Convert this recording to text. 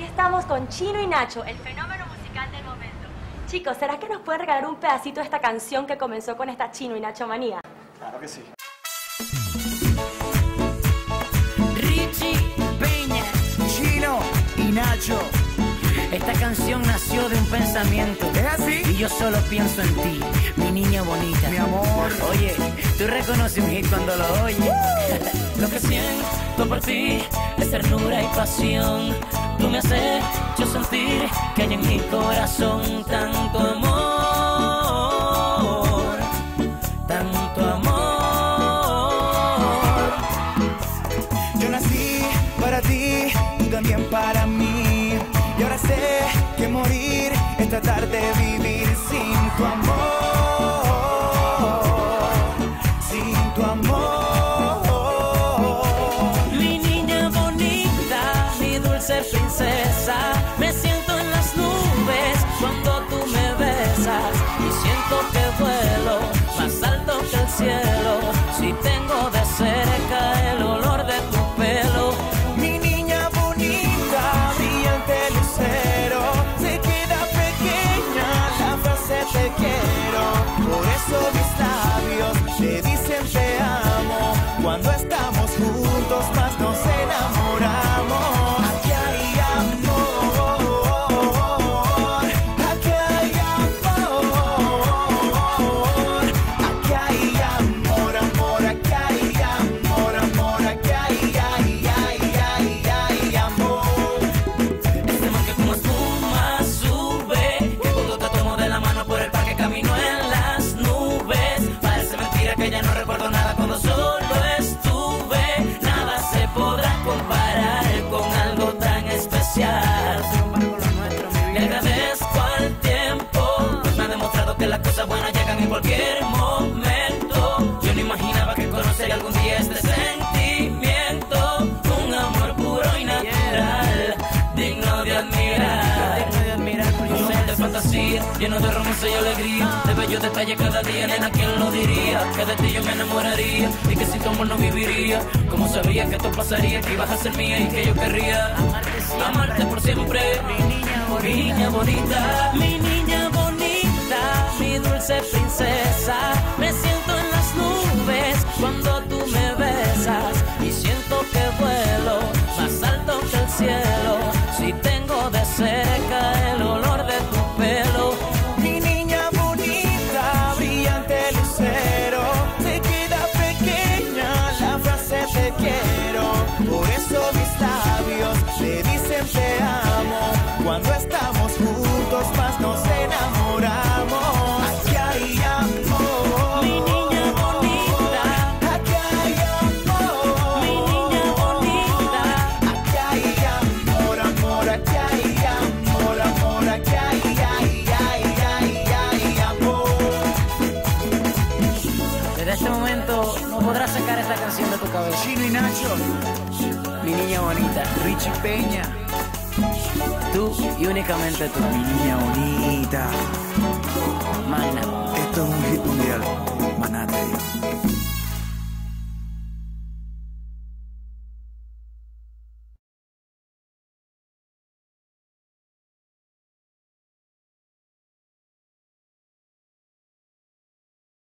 Aquí estamos con Chino y Nacho, el fenómeno musical del momento. Chicos, ¿será que nos pueden regalar un pedacito de esta canción que comenzó con esta Chino y Nacho manía? Claro que sí. Richie Peña, Chino y Nacho. esta canción nació de un pensamiento. ¿Es así? Y yo solo pienso en ti, mi niña bonita. Mi amor. Oye, tú reconoces un hit cuando lo oyes. lo que siento por ti es ternura y pasión. Tú me has hecho sentir que hay en mi corazón tanto amor, tanto amor. Yo nací para ti, tú también para princesa, me siento en las nubes cuando tú me besas y siento que vuelo más alto que el cielo. Si tengo de cerca el olor de tu pelo, Mi niña bonita, brillante lucero, se queda pequeña la frase te quiero. Por eso mis labios te dicen te amo. Cuando estamos juntos en cualquier momento. Yo no imaginaba que conocería algún día este sentimiento, un amor puro y natural, digno de admirar. Un ser de fantasía, lleno de romance y alegría, de bellos detalles cada día, nena, ¿quién lo diría? Que de ti yo me enamoraría y que sin tu amor no viviría. Como sabía que esto pasaría, que ibas a ser mía y que yo querría amarte por siempre. Mi niña bonita, mi niña bonita, mi niña cerca el olor de tu pelo. Mi niña bonita, brillante lucero, se queda pequeña la frase te quiero. Por eso mis labios le dicen te amo. Cuando estamos momento no podrás sacar esta canción de tu cabeza. Chino y Nacho, Mi niña bonita, Richie Peña, tú y únicamente tú. mi niña bonita. Magna. Esto es un hit mundial. Manate.